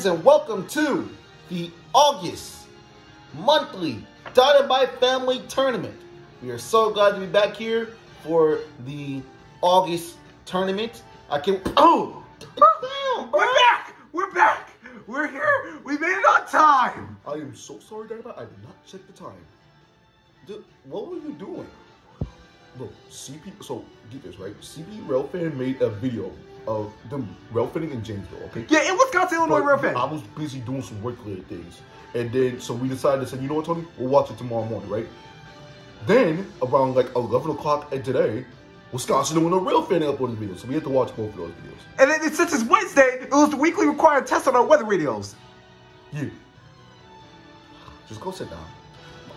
Fans, and welcome to the August monthly Dynamite Family Tournament. We are so glad to be back here for the August tournament. I can. Oh! We're back! We're back! We're here! We made it on time! I am so sorry, Dynamite. I did not check the time. Dude, what were you doing? Bro, CP. So, get this, right? CP Railfan made a video of them railfanning in Janesville, okay? Yeah, in Wisconsin, Illinois, fan. I was busy doing some work related things. And then, so we decided to say, you know what, Tony? We'll watch it tomorrow morning, right? Then, around like 11 o'clock at today, Wisconsin doing a real fan uploading videos. So we had to watch both of those videos. And then since it's Wednesday, it was the weekly required test on our weather radios. Yeah. Just go sit down.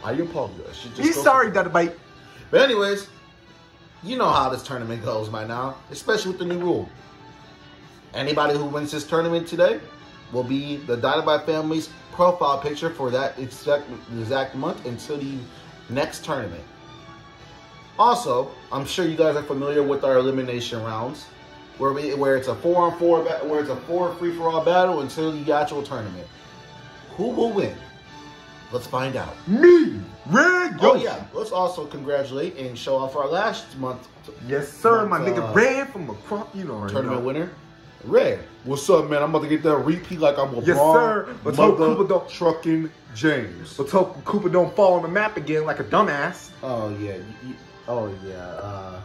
I apologize. Just He's sorry. Dynamite. But anyways, you know how this tournament goes by now, especially with the new rule. Anybody who wins this tournament today will be the Dynamite family's profile picture for that exact exact month until the next tournament. Also, I'm sure you guys are familiar with our elimination rounds, where we where it's a four on four where it's a four free for all battle until the actual tournament. Who will win? Let's find out. Me, Red Oh yeah, let's also congratulate and show off our last month Yes, sir. My Uh, nigga Red from across, you know, tournament know. winner, Red. What's up, man? I'm about to get that repeat like I'm LeBron. Yes, sir. Let's hope Cooper don't- trucking James. Let's hope Cooper don't fall on the map again like a dumbass. Oh yeah, you, oh yeah. Uh,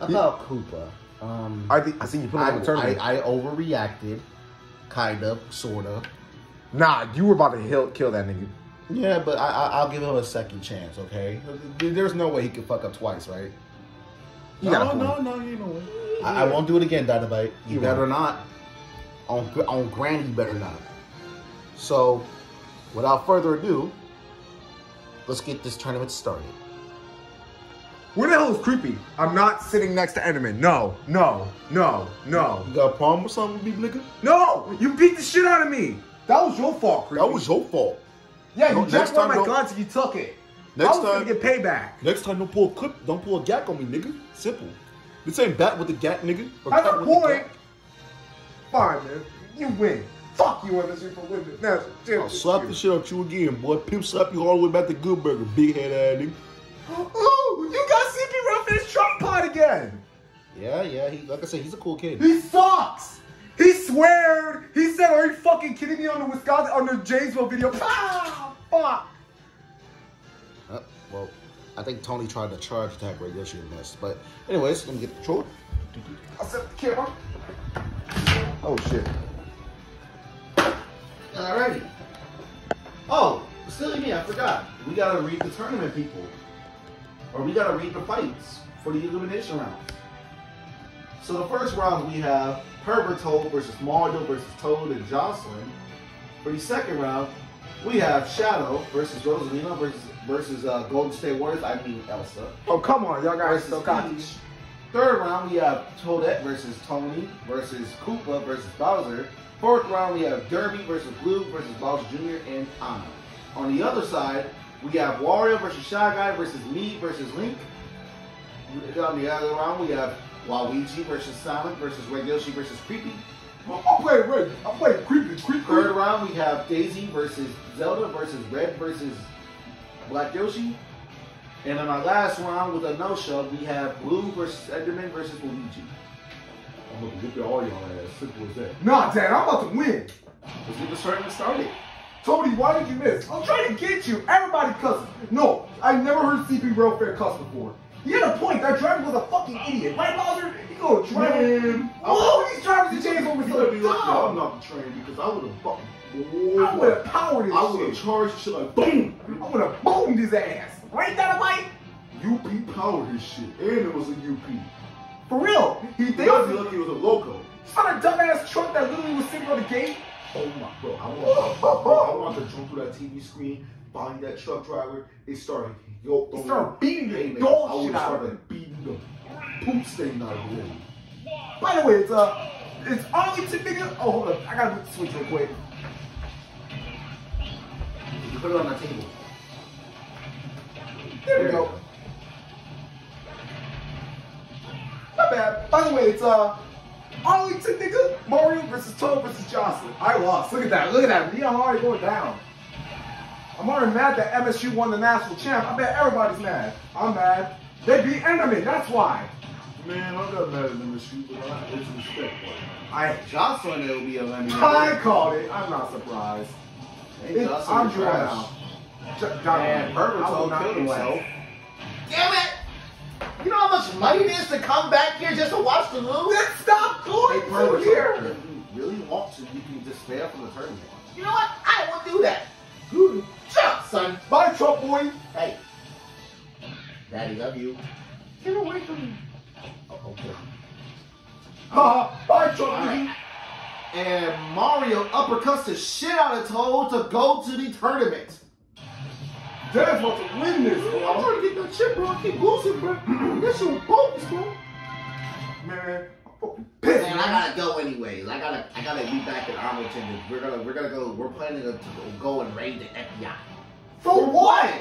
about Cooper. Um, I think I see you put him I, on the tournament. I, I overreacted, kind of, sort of. nah, you were about to hill, kill that nigga. Yeah, but I, I, I'll give him a second chance. Okay, there's no way he could fuck up twice, right? You no, no, no, you know. I, I won't do it again, Dynamite. You, You better won't. not. On on Granny, you better not. So, without further ado, let's get this tournament started. Where the hell is creepy? I'm not sitting next to Enderman. No, no, no, no, You got a problem with something, big nigga? no! You beat the shit out of me. That was your fault, creepy. That was your fault. yeah. No, You next jacked one of time my guns and you took it. Next I was time- gonna get payback. Next time, don't pull a clip. Don't pull a gat on me, nigga. Simple. This ain't bat with the gat, nigga. or cat a the point. Fine, man. You win. Fuck you, MSU for winning. Now, I'll slap the shit out you again, boy. Pimp slap you all the way back to Good Burger, big head ass nigga. Ooh, you got CP Ruff in his trunk pot again. Yeah, yeah. He, like I said, he's a cool kid. He sucks. He sweared. He said, "Are you fucking kidding me?" On the Wisconsin, on the Janesville video. Ah, fuck. Uh, well, I think Tony tried to charge attack radio shoot missed. But anyways, let me get the control. I'll set the camera. Oh shit. Alrighty. Oh, silly me, I forgot. We gotta read the tournament people. Or we gotta read the fights for the elimination rounds. So the first round we have Herbert Toad versus Mario versus Toad and Jocelyn. For the second round, we have Shadow versus Rosalina versus versus uh, Golden State Warriors. I mean Elsa. Oh come on, y'all guys versus so cocky. Third round, we have Toadette versus Tony versus Koopa versus Bowser. Fourth round, we have Derby versus Blue versus Bowser Jr. and Anna. On the other side, we have Wario versus Shy Guy versus me versus Link. On the other round, we have Waluigi versus Sonic versus Red Yoshi versus Creepy. I'm playing red. I'm playing creepy, creepy. Third round, we have Daisy versus Zelda versus Red versus Black Yoshi. And in our last round with a no-show, we have Blue versus Enderman versus Luigi. I'm gonna whip all y'all ass. Simple as that. Nah, Dad, I'm about to win. Let's get the tournament started. Tony, why did you miss? I'm trying to get you. Everybody cusses. No, I never heard CP Welfare cuss before. He had a point. That driver was a fucking idiot. Right, Bowser? He go drive. Man, Whoa, these drivers the chains over You so better be lucky I'm dumb. not the train because I would have fucking. I would have powered this I would have charged shit like boom. I would have boomed his ass. Right, Dynamite? UP powered his shit, and it was a UP. For real. He they gotta be was lucky it was a loco. on a dumbass truck that literally was sitting on the gate. Oh my, bro, I want, bro, I want to jump through that TV screen, find that truck driver, and started yo, Start beating the Hey, dog I would shit out of him. beating the poop stain out of ring. By the way, it's uh, it's only Arlington nigga. Oh, hold up, I gotta switch real quick. You put it on the table. There we go. My bad. By the way, it's uh, Arlington nigga. Mario versus Toad versus Jocelyn. I lost. Look at that. Look at that. Me, I'm already going down. I'm already mad that MSU won the national champ. I bet everybody's mad. I'm mad. They beat Enderman. That's why. Man, I got mad at MSU, but I it's respect for it. I Jocelyn will be eliminated. I called it. I'm not surprised. Hey, It- I'm is drawn trash. out. J- And I will Berberto not killed himself. Damn it! You know how much money it is to come back here just to watch the lose? Then stop Hey, going through Berberto, here. if you really want to, you can just stay up for the tournament. You know what? I won't do that. Shut up, son. Bye, Trump boy. Hey. Daddy, love you. Get away from me. Oh, okay. Uh, bye, Trump All boy. And Mario uppercuts the shit out of Toad to go to the tournament. Dad's about to win this, I'm trying to get that shit, bro. I keep losing, bro. This shit bogus, bro. Man, I'm pissed, Man, man. I gotta go anyways. I gotta, I gotta be back in Arlington. We're gonna, we're gonna go. We're planning to, go and raid the FBI. For what?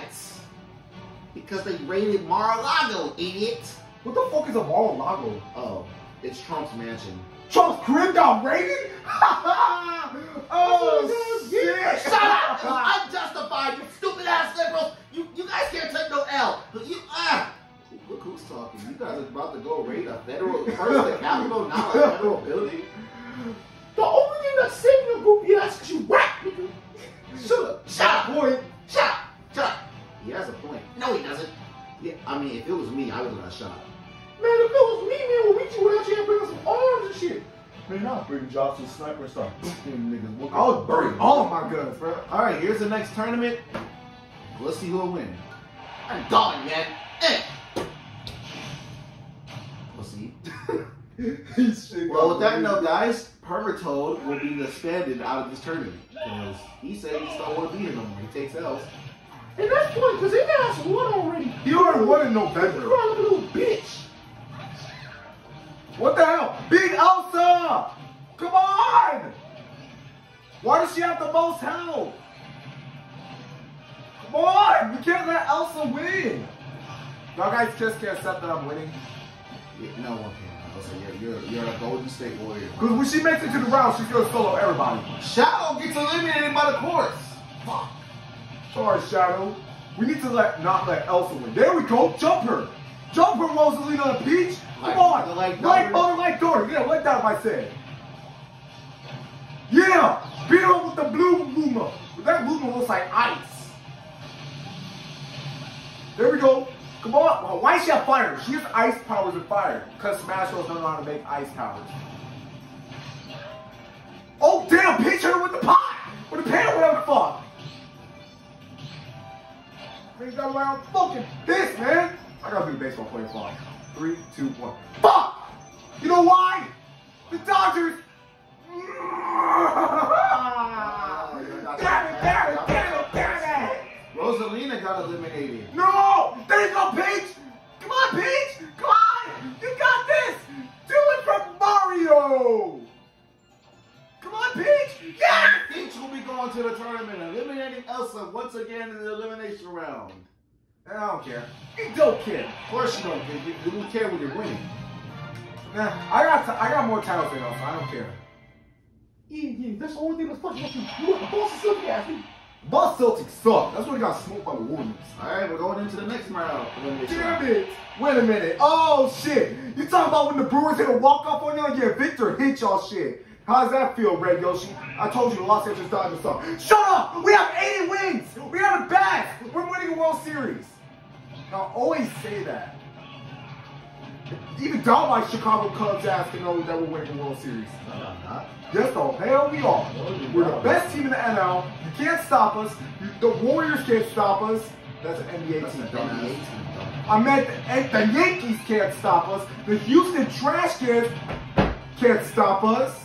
Because they raided Mar-a-Lago, idiot. What the fuck is a Mar-a-Lago? Oh, it's Trump's mansion. Trump's crib got raided? oh, shit. Shut up! Unjustified, you stupid ass liberals. You, you guys can't take no L. You, ah. Look who's talking. You guys are about to go raid a federal, first the Capitol, now a federal building. The only thing that's saving your group is you whack, nigga. Shut up. Shut up. Boy, Shut up! Shut up! He has a point. No, he doesn't. Yeah, I mean, if it was me, I would have shot. Man, if it was me, man, we would actually bring us some arms and shit. Man, I'll bring Johnson sniper and start booping niggas. Whoop I would burn all of my guns, bro. All right, here's the next tournament. Let's see who'll win. I'm gone, man. Eh. Pussy. He's shit Well, with that raided. note, guys, Pervertoad will be disbanded out of this tournament because he said he just don't want to be here no more. He takes L's. And that's funny because he got some won already. He already won in You November. crying like a little bitch. What the hell? Big Come on! Why does she have the most health? Come on! We can't let Elsa win! Y'all guys just can't accept that I'm winning. Yeah, no one can. Listen, you're, you're, you're a Golden State Warrior. Because when she makes it to the round, she's gonna solo everybody. Shadow gets eliminated by the course. Fuck. Sorry, Shadow. We need to let not let Elsa win. There we go. Jump her. Jump her, Rosalina the Peach. Come on. like Like daughter. mother, like daughter. Yeah, like that I said. Yeah. Beat her with the blue Luma. That Luma looks like ice. There we go. Come on. Why does she have fire? She has ice powers and fire. Because Smash Bros. don't know how to make ice powers. Oh, damn. Hit her with the pot. With the pan, whatever the fuck. Man, you gotta learn how to fucking this, man. I gotta do baseball player fly. Three, two, one. Fuck! You know why? The Dodgers. damn it, damn it, damn it, damn it! Rosalina got eliminated. No! There you go, Peach! Come on, Peach! Come on! You got this! Do it from Mario! Come on, Peach! Yeah! Peach will be going to the tournament, eliminating Elsa once again in the elimination round. And I don't care. You don't care. Of course you don't care. You, you don't care when you're winning. Nah, I got I got more titles than us. I don't care. Yeah, that's the only thing that's fucking with you. The boss is silky ass. Bus Celtics suck. That's why we got smoked by the Warriors. Alright, we're going into the next round. Damn it! Wait a minute. Oh shit! You talking about when the Brewers hit a walk off on y'all? Yeah, Victor hit y'all shit. How does that feel, Red Yoshi? I told you the Los Angeles Dodgers suck. Shut up! We have 80 wins! We are the best! We're winning a World Series. Now always say that. Even don't like Chicago Cubs can know that we're winning a World Series. No, I'm not. Yes, the hell we are. We're the best team in the NL. You can't stop us. You, the Warriors can't stop us. That's an NBA That's team, an. NBA team. I meant the, the Yankees can't stop us. The Houston Trash Cans can't stop us.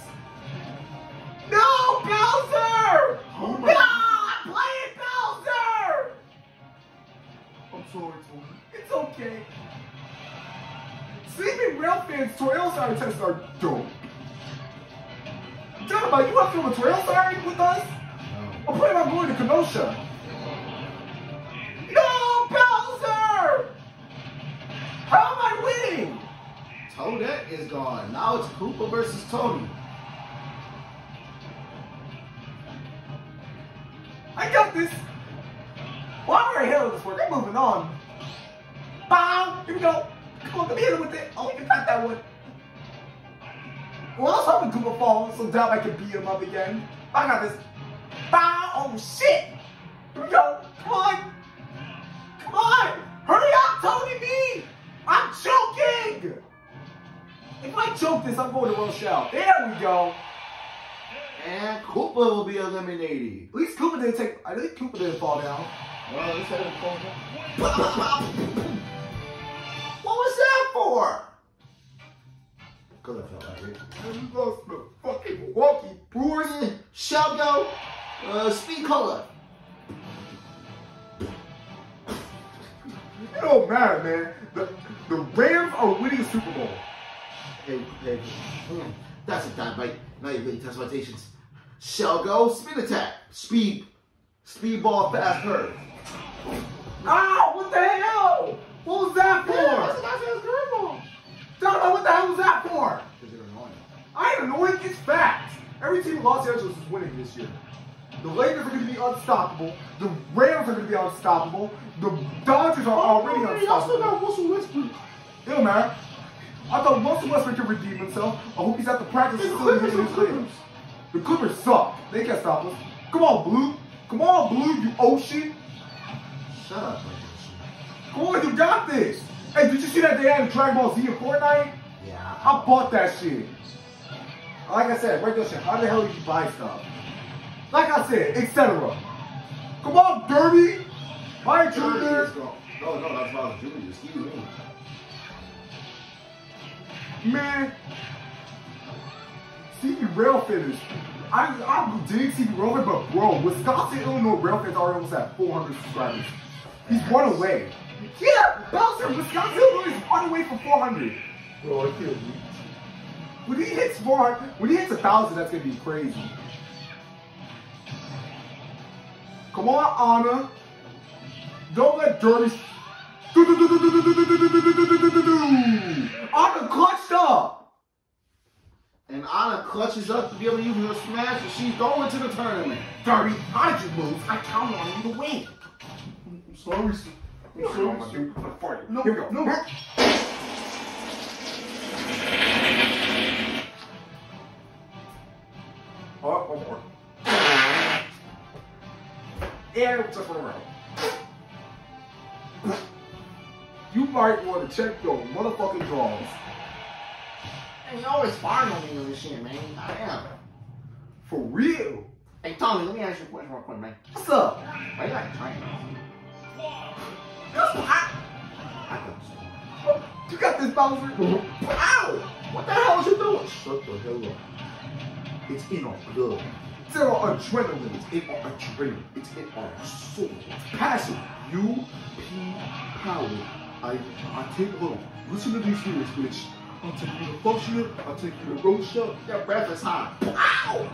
No, Bowser! Oh no, sorry. It's okay. Sleeping Rail fans, tornado siren tests are dope. Dynamite, you want to film a tornado siren with us? I'm planning on going to Kenosha. No, Bowser! How am I winning? Toadette is gone. Now it's Koopa versus Tony. I got this. Well, I'm already handling this one. They're moving on. Bow! Here we go. Come on, let me hit him with it. Oh, you got that one. Well, I was hoping Koopa falls so Dab I can beat him up again. I got this. Bow! Oh, shit! Here we go. Come on. Come on. Hurry up, Tony B! I'm choking! If I choke this, I'm going to shell. There we go. And Koopa will be eliminated. At least Koopa didn't take. I think Koopa didn't fall down. Well, let's have What was that for? Because I felt like it. I lost the fucking Milwaukee Brewers. Shall go. Uh, speed color. It don't matter, man. The the Rams are winning Super Bowl. Hey, hey, that's a dynamite. Now you're getting transplantations. Shall go. Spin attack. Speed. Speed ball fast curve. Ah, what the hell? What was that for? that's a nice ass curveball. Don't what the hell was that for? Because you're annoying. I ain't annoying. It's facts. Every team in Los Angeles is winning this year. The Lakers are going to be unstoppable. The Rams are going to be unstoppable. The Dodgers are already Oh, y'all still unstoppable. got Russell Westbrook. It don't matter. I thought Russell Westbrook can redeem himself. I hope he's at the practice The facility Clippers hitting are his Clippers. Clippers. The Clippers suck. They can't stop us. Come on, Blue. Come on, Blue, you ocean. Shut up. Come on, you got this. Hey, did you see that they had Dragon Ball Z in Fortnite? Yeah. I bought that shit. Like I said, regular shit. How the hell do you buy stuff? Like I said, etc. Come on, Derby. My Dirty intruder. is gone. No, no, that's Bowser Jr. Excuse me. Man. CB Rail Finish. I, I did CB Rail Finish, but bro, Wisconsin, Illinois Rail Finish already almost at 400 subscribers. He's one away. Yeah, Bowser, Wisconsin, Illinois is one away from 400. Bro, I can't reach. When he hits 400, when he hits a thousand, that's gonna be crazy. Come on, Anna. Don't let Derby. Anna clutched up. And Anna clutches up to be able to use her smash, and she's going to the tournament. Derby, how did you lose? I counted on you to win. I'm sorry, sir. I'm sorry, sir. No, Here we go. No. All right, oh, one more. And just one around. You might want to check your motherfucking drawers. And you always farm on me on this shit, man. I am. For real. Hey, Tommy, let me ask you a question real quick, man. What's up? Why you like trying? You got this, Bowser. Ow! What the hell is you doing? Shut the hell up. It's in our blood. It's in our adrenaline. It's in our adrenaline. It's in our soul. Passion. You, P. Power. I, I take, hold on. Listen to these lyrics, bitch. I'll take you to function. I'll take you to Rocha. Your breath is hot. Ow!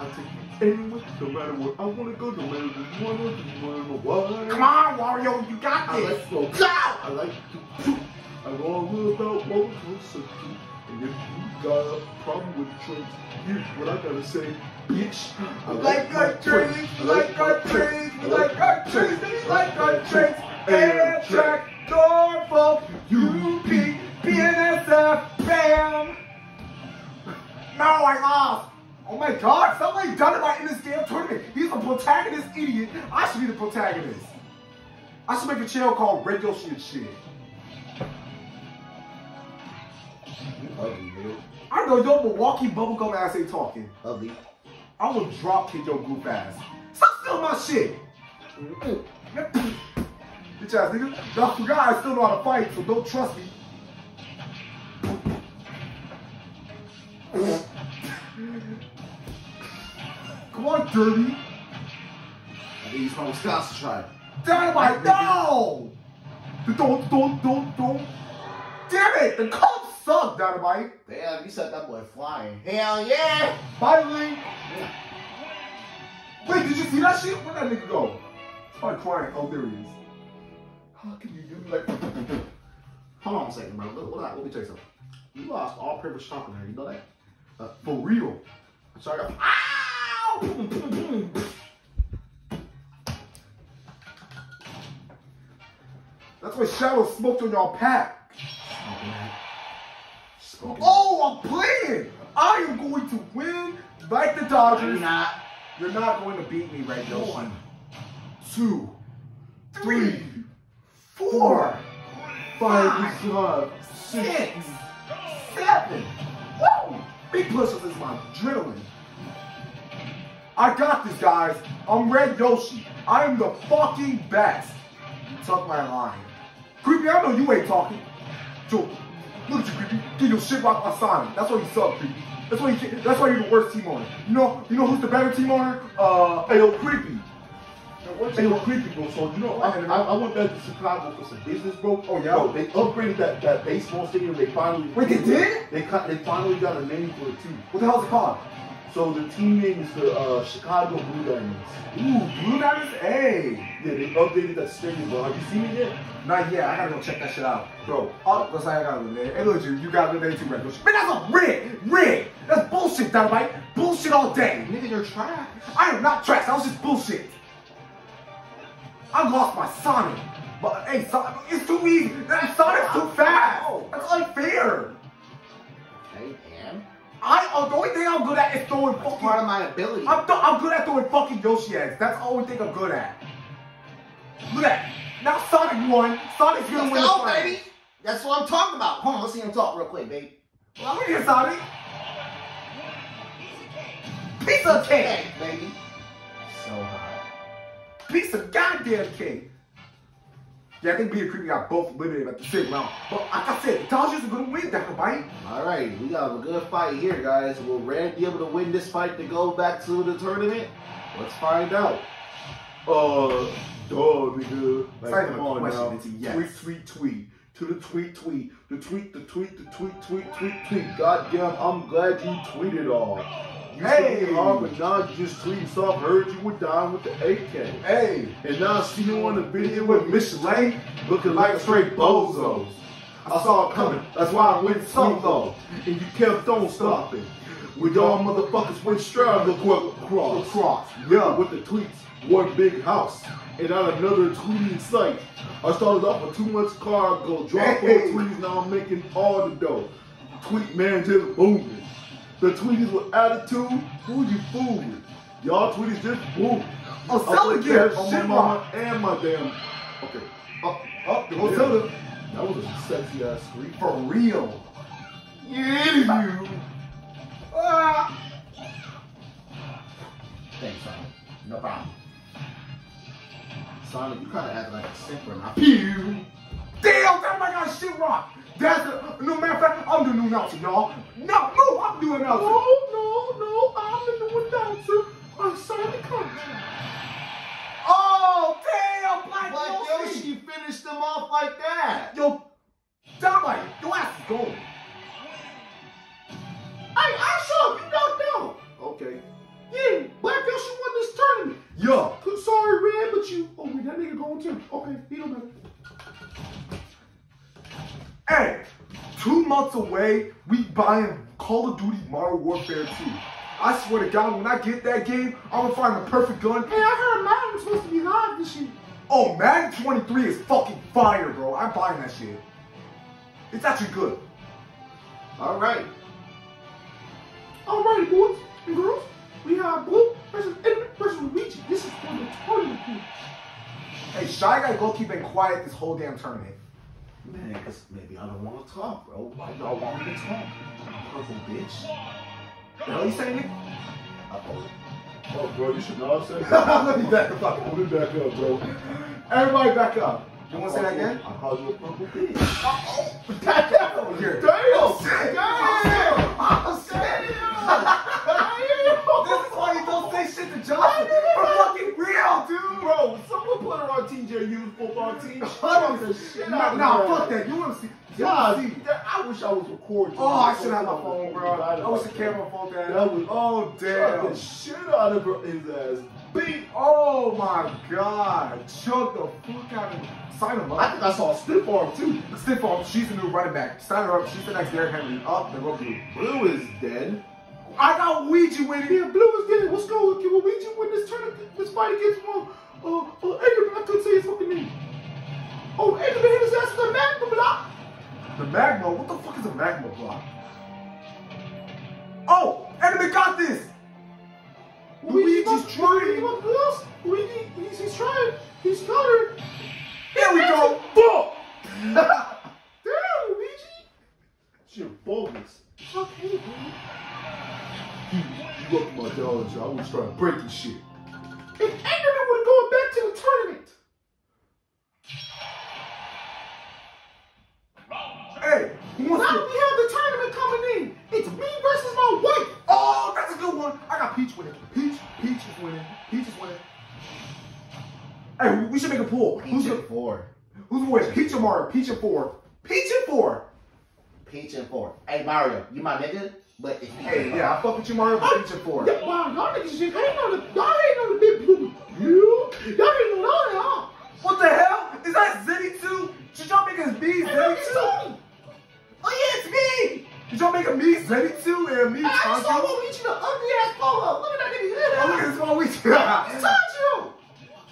I'll take you anywhere, no matter where I wanna go, no matter what you wanna, you wanna know why. Come on, Wario. You got I this. like to go. I like to poop. I'm all about what we're closer to. And if you got a problem with trains, here's what I gotta say, bitch. I like our trains, we like our we like our we like our trains. Amtrak, Norfolk, UP, BNSF, BAM. No, I lost. Oh my god, somebody done it in this damn tournament. He's the protagonist idiot. I should be the protagonist. I should make a channel called Red and shit. Ugly, dude. I know your Milwaukee bubblegum ass ain't talking. Ugly. I will drop kick your goof ass. Stop stealing my shit. Bitch ass nigga. Y'all forgot I still know how to fight, so don't trust me. Come on, Derby. I think he's from Wisconsin try. Dynamite, no! Don't, don't, don't, don't. damn it! The Cubs suck, Dynamite. Damn, you set that boy flying. Hell yeah! Finally. Wait, did you see that shit? Where'd that nigga go? Probably crying. Oh, there he is. How can you do like? Hold on a second, bro. Look, look, let me tell you something. You lost all privilege talking there. You know that? Uh, for real? I'm sorry. Ow! That's why Shadow smoked on y'all pack. Oh, I'm playing. I am going to win like the You're Dodgers. not. You're not going to beat me right now. One, two, three, four, five, six, seven. Woo! Big push-ups is my adrenaline. I got this, guys. I'm Red Yoshi. I am the fucking best. Tuck my line. Creepy, I know you ain't talking. Joe, look at you, Creepy. Get your shit rocked by Sonic. That's why you suck, Creepy. That's why you. That's why you're the worst team owner. You know. You know who's the better team owner? Uh, Ayo Creepy. Hey, yo, creepy, bro. So, you know, I, I, I went back to Chicago for some business, bro. Oh, yeah? Bro, they upgraded that, that baseball stadium. They finally. Wait, they did? They, cut- they finally got a name for it, too. What the hell's it called? So, the team name is the uh, Chicago Blue Diamonds. Ooh, Blue Diamonds. Hey. Yeah, they updated that stadium, bro. Have you seen it yet? Not yet. I gotta go check that shit out, bro. Oh, looks like I got little there. Hey, look, you, you got little there too, Red Man, that's a rig, rig. That's bullshit, Dynamite. Bullshit all day. Nigga, you're trash. I am not trash. That was just bullshit. I lost my Sonic. But hey, Sonic, it's too easy. That Sonic's too fast. That's unfair. I uh, the only thing I'm good at is throwing That's fucking. part of my ability. I'm, th- I'm good at throwing fucking Yoshi eggs. That's the only thing I'm good at. Look at that. Now Sonic won. Sonic's gonna Let's win go, the baby. That's what I'm talking about. Hold on, let's see him talk real quick, baby. Well, I'm here, Sonic. Piece of cake. Baby. So hot. Piece of goddamn cake. Yeah, I think and Creepy got both eliminated at the same round. But like I said, the Dodgers are gonna win that fight. All right, we got a good fight here, guys. Will Red be able to win this fight to go back to the tournament? Let's find out. Uh, duh, nigga. Like, even come on question, now. yes. Tweet, tweet, tweet. To the tweet, tweet. The tweet, the tweet, the tweet, tweet, tweet, tweet. Goddamn, I'm glad you tweeted all. Hey. hard, but now you just tweeting soft. Heard you were down with the AK. Hey, And now I see you on the video with Miss Lane. looking like straight bozos. I saw it coming, that's why I went solo. And you kept on stopping. When y'all motherfuckers went straddle across. Cross. Yeah, with the tweets, one big house, and not another tweeting site. I started off with too much cargo, four Hey. tweets, now I'm making all the dough. Tweet man to the booming. The tweeties with attitude, who you fooling? Y'all tweeties just. Oh, Zelda put gear. cash on my Shit mama and my damn. Okay. Oh, oh, the. Zelda. That was a sexy ass scream. For real. Yeah, you. Ah. Thanks, Sonic. No problem. Sonic, you kind of act like a simper now. Pew! Damn, that might got shit rock. That's the no matter of fact, I'm the new announcer, y'all. No, no, I'm the new announcer. No, no, no, I'm the new announcer. I signed the contract. Oh, damn, Black Black Yoshi. Yoshi finished them off like that. Yo, months away, we buying Call of Duty Modern Warfare 2. I swear to God, when I get that game, I'm gonna find the perfect gun. Hey, I heard Madden's supposed to be hot this year. Oh, Madden 23 is fucking fire, bro. I'm buying that shit. It's actually good. All right. All right, boys and girls. We have Blue versus Enemy versus Luigi. This is for the tournament. Hey, Shy Guy go keep been quiet this whole damn tournament. Man, because maybe I don't want to talk, bro. Why y'all want me to talk? Purple bitch. The hell you saying? Uh-oh. Oh, bro, you should not have said that. Let me back fuck Put it back up, bro. Everybody back up. You wanna say that again? I called you a purple bitch. Back up over here. Damn! Oh, shit. Damn! Oh, shit. This is why you don't say shit to Johnson. For fucking real, dude. Bro, someone put her on TJ Youth football team. Was recording. Oh, I should have my phone, bro. I wish the camera phone that. That was Oh damn. the shit out of his ass. Beat. Oh my god. Chug the fuck out of him. Sign him up. I think I saw a stiff arm too. Stiff arm. She's the new running back. Sign her up. She's the next Derrick Henry. Up the rope. Blue is dead. I got Ouija with Yeah. Blue is dead. Let's go. Can we you win this tournament? This fight against one. Uh, uh, Edgerman. I couldn't say his fucking name. Oh, Edgerman hit his ass with the magma block. The magma. What the fuck is a magma block? Oh, enemy got this. Luigi's Luigi's trying. He must have lost. Luigi, he's, he's trying. He's got her. Here we go. Fuck! Damn, Luigi! Shit, bogus. Okay, man. You, you up my dog, I was trying to break this shit. If Enderman would have gone back to the we- we should make a pool. Who's Peach the, and four. who's gonna? Peach or Mario? Peach and four. Peach and four. Peach and four. Hey Mario, you my nigga, but if you Hey, yeah, I fuck with you, Mario. But Peach and four. Yeah, wow, y'all niggas just ain't on the, y'all ain't on the big blue. You? Y'all ain't on all that, huh? What the hell? Is that Zenny two? Did y'all make us me Zenny It's two? Oh yeah, it's me. Did y'all make a me Zenny two and me I saw Tanjiro? Luigi the ugly ass photo. Look at that nigga. Oh, look at this one we Tanjiro.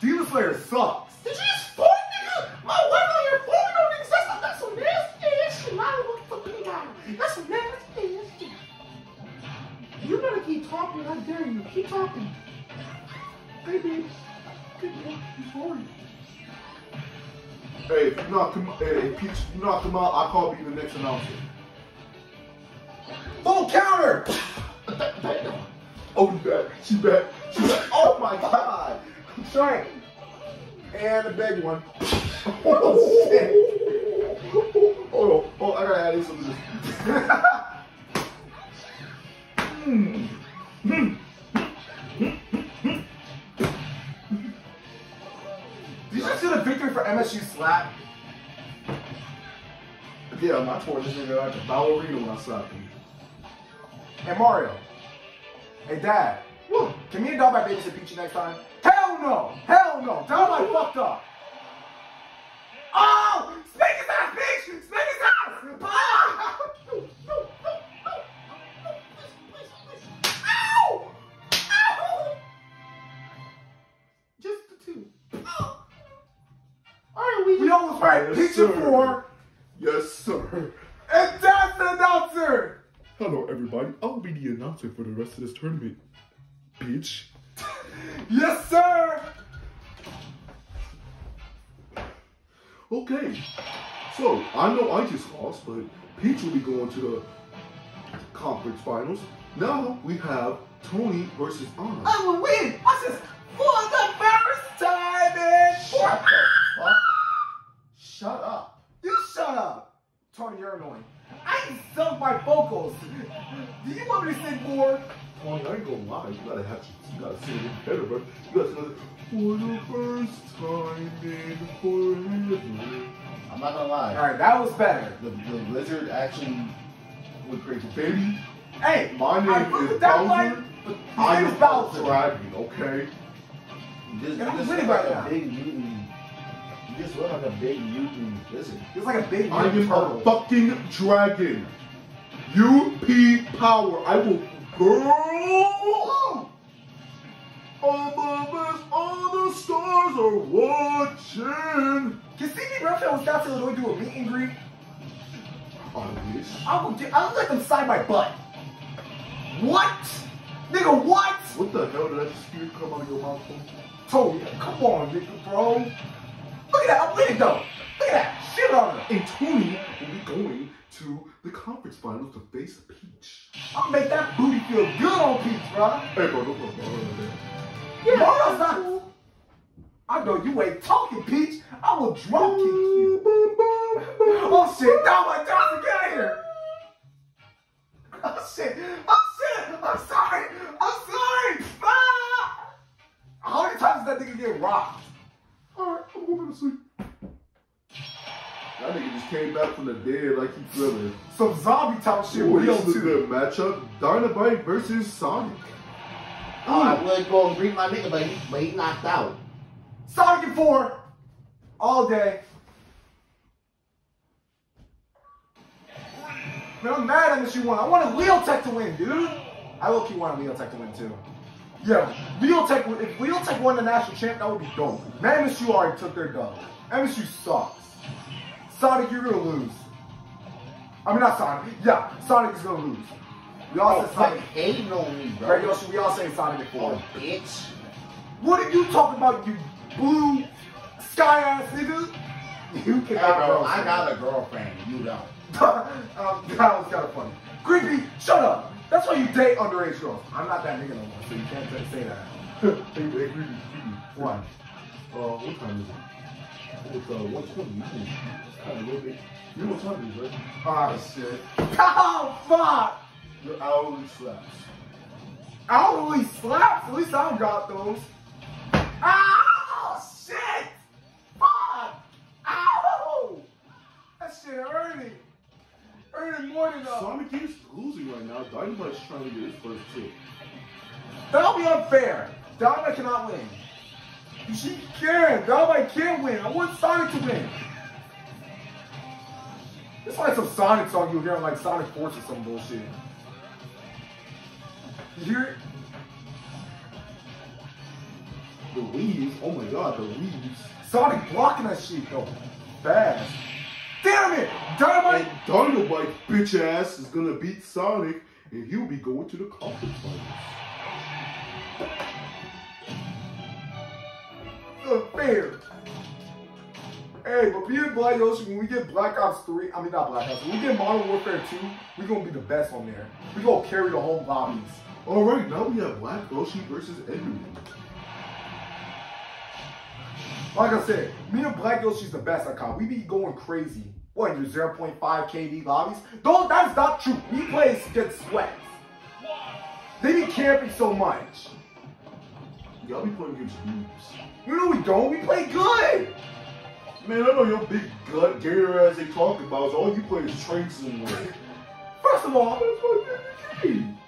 Demon Slayer sucks. Did you just fart, nigga? My wife out here farting on niggas. That's, some nasty ass shit. I don't fucking guy. That's some nasty ass shit. You better keep talking. I dare you. Keep talking. Hey, babe. Good boy. I'm sorry. Hey, if you knock him, hey, if you knock him out, I call you the next announcer. Full counter. Oh, she's back. She's back. She's back. Oh my God. Strike. And a big one. Oh shit. Hold on. Oh, I gotta add in some of this. Did you see the victory for MSU slap? Yeah, my tore this nigga like a ballerina when I slapped him. And Mario. Hey, Dad. What? Can me and Dog babysit Peachy next time? Hell no! Hell no! Dog fucked up. Oh! Snake his ass, bitch! Snake his ass! Ah! Ow! Ow! Just the two. Oh. All right, we. We almost right. Yes, Peach sir. and four. Yes, sir. And Dad's the announcer! Hello, everybody. I'll be the announcer for the rest of this tournament. Bitch. Yes, sir! Okay. So, I know I just lost, but Peach will be going to the conference finals. Now we have Tony versus Anna. I will win! I just for the first time in Shut the fuck. Shut up. You shut up! Tony, you're annoying. I sunk my vocals. Do you want me to sing more? I ain't gonna lie. You gotta have to, you gotta see it better, bro. You gotta it for the first time in forever. I'm not gonna lie. Alright, that was better. The, the lizard actually would create the Baby, Hey, my name put is that Bowser. I am a Bowser. dragon, okay? This, Yeah, you just really like right a now. big mutant. You just look like a big mutant lizard. It's like a big I am turtle. a fucking dragon. UP power. I will girl. Above us, all the stars are watching. Can Redfield was down to Illinois do a meet and greet? I wish. I will get, I'll let them sign my butt. What? Nigga, what? What the hell did that spirit come out of your mouth? Tony, come on, nigga, bro. Look at that, I'm winning though. Look at that, shit on her. And Tony will be going to the conference finals to face Peach. I'll make that booty feel good on Peach, bro. Hey, bro, don't put Mario in there. Yeah, Mario's not. I know you ain't talking, Peach. I will drop kick you. Oh shit, now my Johnson, get out here. Oh shit, oh shit, I'm sorry, I'm sorry. Ah! How many times did that nigga get rocked? Alright, I'm going to sleep. That nigga just came back from the dead like he thriller. Some zombie type shit. Ooh, Leo this is a too. good matchup. Dynamite versus Sonic. Oh, I would go and greet my nigga, but he, but he knocked out. Sonic and four. All day. Man, I'm mad at MSU won. I wanted Leo Tech to win, dude. I low key wanted Leo Tech to win too. Yeah, Leo Tech. If Leo Tech won the national champ, that would be dope. Man, MSU already took their dub. MSU sucks. Sonic, you're gonna lose. I mean, not Sonic. Yeah, Sonic is gonna lose. We all Oh, said quit Sonic. hating on me, bro. Right, Yoshi, we all say Sonic at four. Oh, bitch. What are you talking about, you blue sky ass nigga? You Hey, cannot bro, I got a girlfriend. You don't. um, that was kind of funny. Creepy, shut up. That's why you date underage girls. I'm not that nigga no more, so you can't say- say that. hey, hey, Rudy, Rudy. What? Uh, what time is it? It's uh, 120. It's kind of a little bit. You know what time it is, right? Oh, shit. Oh, fuck. Your hourly slaps. I slaps. At least I got those. Oh, shit. Fuck. Ow. That shit hurting. Hurting more than a... Sonic is losing right now. Dynamite's trying to get his first two. That'll be unfair. Dynamite cannot win. She can. Dynamite can't win. I want Sonic to win. It's like some Sonic song you'll hear on like Sonic Force or some bullshit. You hear it? The leaves, oh my god, the leaves. Sonic blocking that shit though. Fast. Damn it! Dynamite! And Dynamite, bitch ass, is gonna beat Sonic, and he'll be going to the conference finals. Unfair. Hey, but me and Black Yoshi, when we get Black Ops 3, I mean not Black Ops, when we get Modern Warfare 2, we gonna be the best on there. We gonna carry the home lobbies. Alright, now we have Black Yoshi versus Enderman. Like I said, me and Black Yoshi's the best at COD. We be going crazy. What, your 0.5 KD lobbies? Those, that's not true. We play against sweats. They be camping so much. Y'all be playing against noobs. You know we don't. We play good. Man, I know your big gut gator ass they talking about is all you play is trains and like. First of all, That's what game.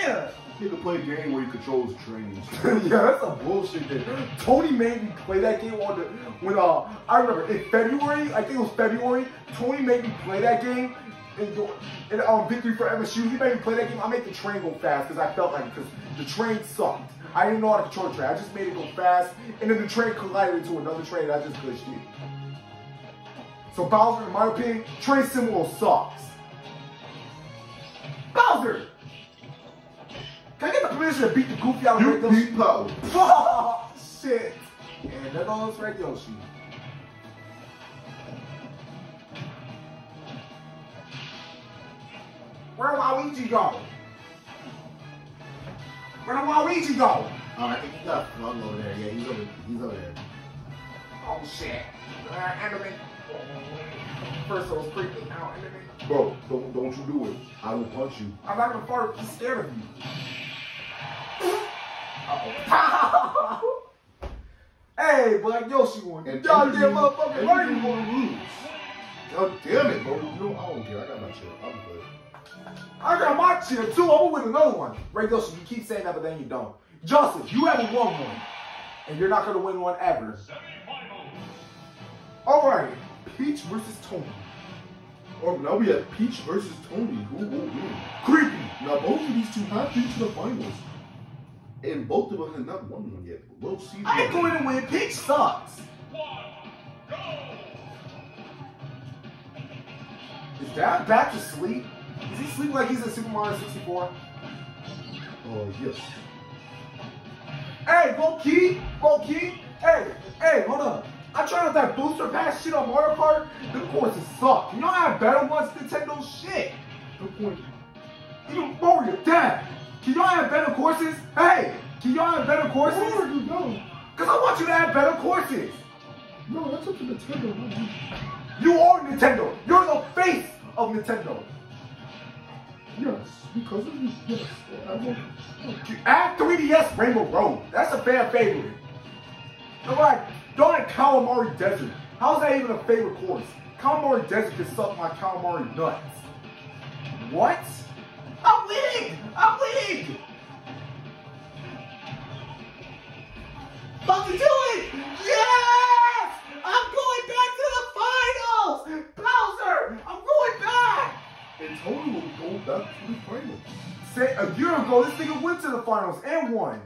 yeah. You can play a game where you control his trains. yeah, that's a bullshit game. Tony made me play that game on the when uh I remember in February, I think it was February, Tony made me play that game in, in um Victory for MSU. He made me play that game. I made the train go fast because I felt like because the train sucked. I didn't know how to control the train. I just made it go fast, and then the train collided into another train. I just glitched it. So Bowser, in my opinion, train symbol sucks. Bowser. Can I get the permission to beat the goofy out of You Yoshi? beat power. Oh, shit. And there goes Red Yoshi. Where Waluigi go? Where did Waluigi go? Oh, I think he got flung over there. Yeah, he's over. He's over there. Oh shit. Uh, Enderman. First it was creepy, now Enderman. Bro, don't don't you do it. I will punch you. I'm not gonna fart, he's scared of you. Uh-oh. hey, Black Yoshi won. And goddamn Enderman- motherfucker Enderman right. gonna lose. God damn it, bro. No, I don't care. I got my shit. I'm good. I got my chair too. I'm gonna win another one. Ray Yoshi, you keep saying that, but then you don't. Joseph, you haven't won one. And you're not gonna win one ever. Alright. Peach versus Tony. Oh, now we have Peach versus Tony. Who will win? Creepy. Now both of these two have been to the finals. And both of them have not won one yet. We'll see. I ain't going to win. Peach sucks. Is Dad back to sleep? Is he sleeping like he's in Super Mario 64? Oh, yes. Hey, low key, low key. Hey, hey, hold up. I tried out that booster pass shit on Mario Kart. The courses suck. You know I have better ones Nintendo shit. Even Mario, Dad. Can y'all have better courses? Hey, can y'all have better courses? Where are you going? Cause I want you to have better courses. No, that's up to Nintendo. You are Nintendo. You're the face of Nintendo. Yes, because of you. Yes. Add 3DS Rainbow Road. That's a fan favorite. Don't like Kalimari Desert. How's that even a favorite course? Kalimari Desert can suck my calamari nuts. What? I'm winning! I'm winning! About do it! Yes! I'm going back to the finals! Bowser! I'm going back! And Tony will go back to the finals. Say a year ago, this nigga went to the finals and won.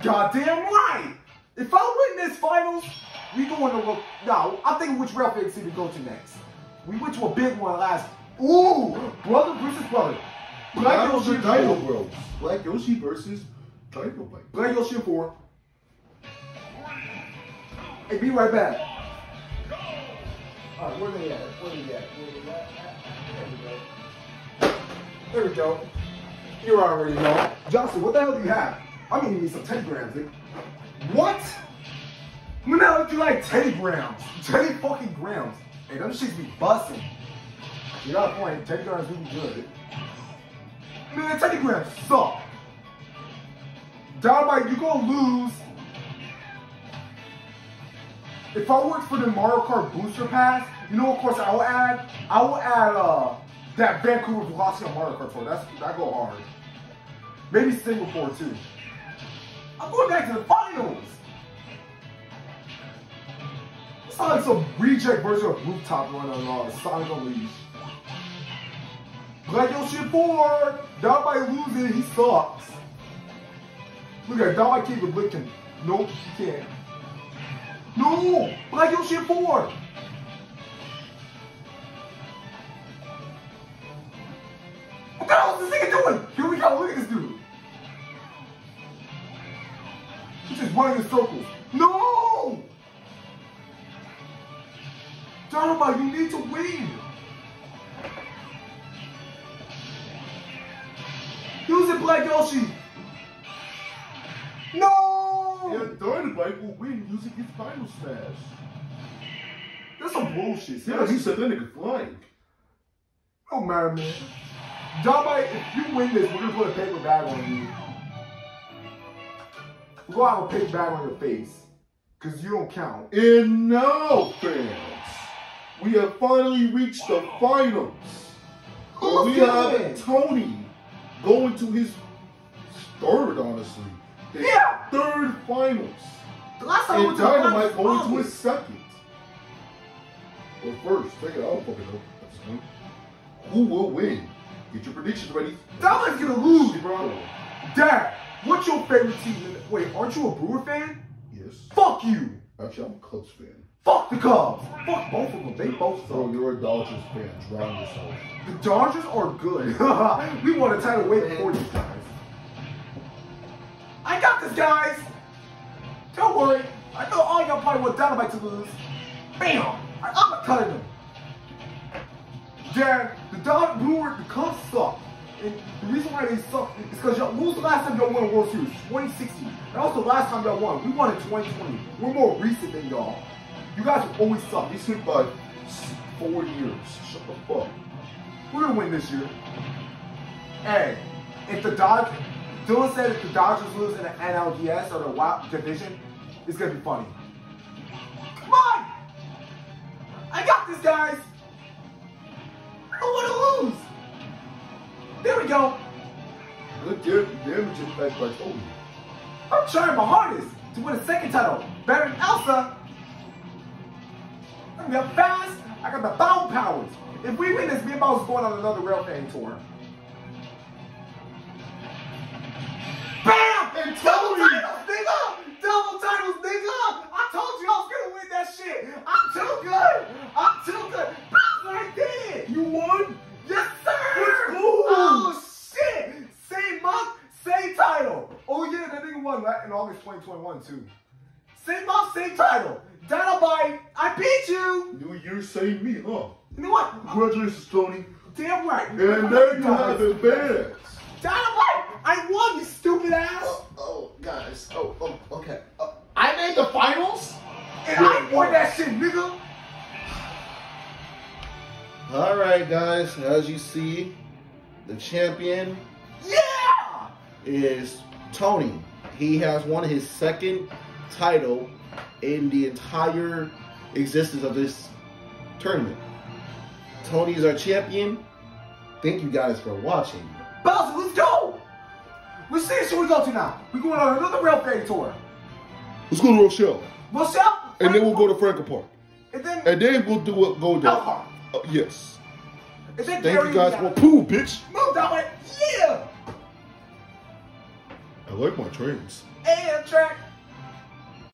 Goddamn right! If I win this finals, we going to look. No, I'm thinking which rail fix to go to next. We went to a big one last. Ooh, brother versus brother. Black Yoshi Dino. Bros. Black Yoshi versus Dynobite. Black Yoshi four. Hey, be right back. All right, where they at? Where they at? Where they at? There we go. You already know. Johnson, what the hell do you have? I'm gonna need some Teddy Grahams, nigga. What? The hell do you like Teddy Grahams? Teddy fucking grams. Hey, them shits be busting. You got a point. Teddy Grahams really good. Man, Teddy Grahams suck. Dynamite, you gonna lose. If I worked for the Mario Kart Booster Pass, you know, of course, I will add, I will add uh that Vancouver Velocity on Mario Kart. That's that go hard. Maybe Singapore too. I'm going back to the finals. It's not like some reject version of Rooftop Run on uh, Sonic Unleashed. Black Yoshi 4, Dynamite losing, he sucks. Look at Dynamite keep it blinking. Nope, he can't. No! Black Yoshi 4! What the hell is this nigga doing? Here we go, look at this dude. He's just running in circles. No! Dynamite, you need to win! Use it, Black Yoshi! No! And Dynamite will win using his final smash. That's some bullshit. Yeah, he said that nigga flying. Oh man, Dynamite, if you win this, we're gonna put a paper bag on you. We're gonna have a paper bag on your face. Cause you don't count. And now, fans, we have finally reached the finals. Who's we have? Tony going to his third, honestly. Yeah. third finals. The last time And went to the Dynamite going to his second. Or first. Take it. out, fucking. Who will win? Get your predictions ready. Dynamite's gonna lose, bro. Dad, what's your favorite team? in the- Wait, aren't you a Brewer fan? Yes. Fuck you. Actually, I'm a Cubs fan. Fuck the Cubs. Fuck both of them. They both So suck. you're a Dodgers fan. Drown yourself. The Dodgers are good. we won a title way before you guys. I got this, guys. Don't worry. I know all y'all probably want Dynamite to lose. Bam! I, I'm not cutting them. Dad, the Dodgers, Brewer, the Cubs suck. And the reason why they suck is because y'all, when was the last time y'all won a World Series? 2016. That was the last time y'all won. We won in 2020. We're more recent than y'all. You guys always sucked. He's hit by four years. Shut the fuck. We're gonna win this year. Hey, if the Dodgers, Dylan said if the Dodgers lose in the NLDS or the WAP division, it's gonna be funny. Come on! I got this, guys! I don't wanna lose! There we go. Good damage, damage impact by Tony. I'm trying my hardest to win a second title. Better than Elsa. I got fast. I got the bound powers. If we win this, me and Bowser's going on another rail fan tour. Bam! And Double Tony! titles, nigga! Double titles, nigga! I told you I was gonna win that shit. I'm too good. I'm too good. Bowser, I did. You won? Yes, sir! Let's go! Oh, shit! Same month, same title. Oh, yeah, that nigga won in August 2021, too. Same month, same title. Dynamite, I beat you! New Year, same me, huh? You know what? Congratulations, Tony. Damn right. And there you have it, bands. Dynamite, I won, you stupid ass! Oh, oh, guys. Oh, oh, okay. Uh, I made the finals? And I won that shit, nigga! All right, guys. As you see, the champion Yeah! is Tony. He has won his second title in the entire existence of this tournament. Tony's our champion. Thank you guys for watching. Bowser, let's go! What city should we go to now? We're going on another rail fan tour. Let's go to Rochelle. Rochelle? And then we'll go to Franklin Park. And then And then we'll do it, go. Elkhart. Uh, yes. And then Thank you guys for pool, bitch. Move that way. Yeah! I like my trains. And track.